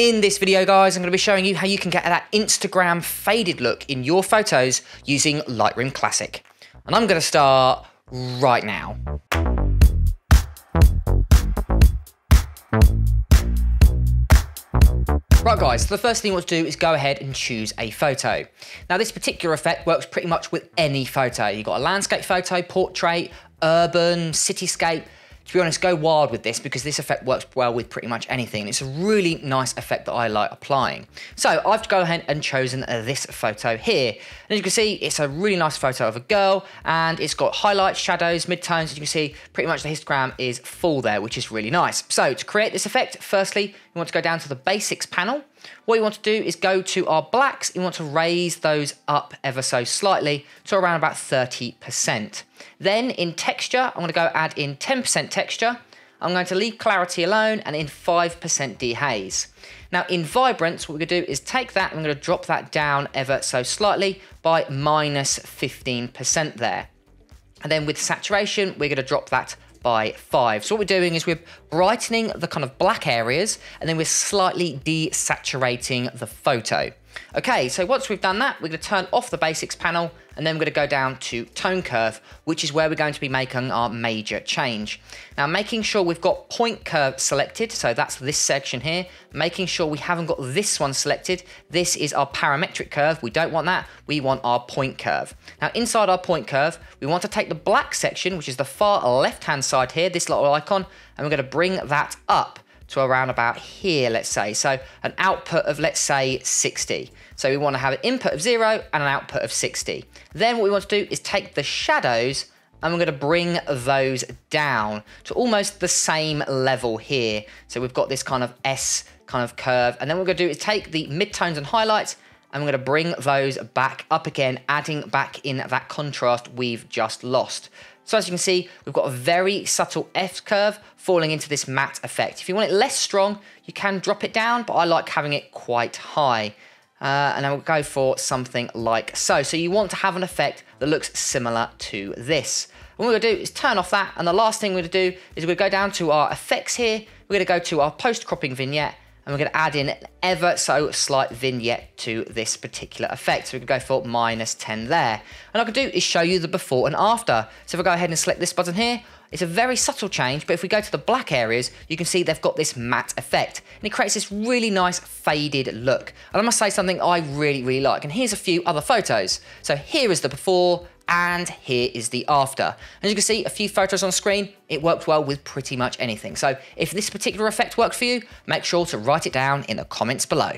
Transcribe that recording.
In this video, guys, I'm going to be showing you how you can get that Instagram faded look in your photos using Lightroom Classic. And I'm going to start right now. Right guys, so the first thing you want to do is go ahead and choose a photo. Now this particular effect works pretty much with any photo. You've got a landscape photo, portrait, urban, cityscape, to be honest, go wild with this because this effect works well with pretty much anything. It's a really nice effect that I like applying. So I've gone ahead and chosen this photo here. And as you can see, it's a really nice photo of a girl and it's got highlights, shadows, midtones. As you can see, pretty much the histogram is full there, which is really nice. So to create this effect, firstly, you want to go down to the basics panel. What you want to do is go to our blacks. You want to raise those up ever so slightly to around about 30%. Then in texture, I'm going to go add in 10% texture. I'm going to leave clarity alone and in 5% dehaze. Now in vibrance, what we're to do is take that and I'm going to drop that down ever so slightly by minus 15% there. And then with saturation, we're going to drop that by 5. So what we're doing is we're brightening the kind of black areas and then we're slightly desaturating the photo. Okay, so once we've done that, we're going to turn off the basics panel and then we're going to go down to tone curve, which is where we're going to be making our major change. Now, making sure we've got point curve selected, so that's this section here, making sure we haven't got this one selected. This is our parametric curve. We don't want that. We want our point curve. Now, inside our point curve, we want to take the black section, which is the far left-hand side here, this little icon, and we're going to bring that up to around about here, let's say. So an output of, let's say, 60. So we want to have an input of 0 and an output of 60. Then what we want to do is take the shadows and we're going to bring those down to almost the same level here. So we've got this kind of S kind of curve. And then what we're going to do is take the midtones and highlights and we're going to bring those back up again, adding back in that contrast we've just lost. So as you can see, we've got a very subtle S curve falling into this matte effect. If you want it less strong, you can drop it down, but I like having it quite high. Uh, and I will go for something like so. So you want to have an effect that looks similar to this. What we're to do is turn off that, and the last thing we're to do is we're to go down to our effects here. We're to go to our post-cropping vignette, and we're going to add in an ever so slight vignette to this particular effect. So we can go for minus 10 there. And I can do is show you the before and after. So if I go ahead and select this button here, it's a very subtle change, but if we go to the black areas, you can see they've got this matte effect. And it creates this really nice faded look. And I must say something I really, really like. And here's a few other photos. So here is the before, and here is the after. As you can see, a few photos on screen, it worked well with pretty much anything. So if this particular effect worked for you, make sure to write it down in the comments below.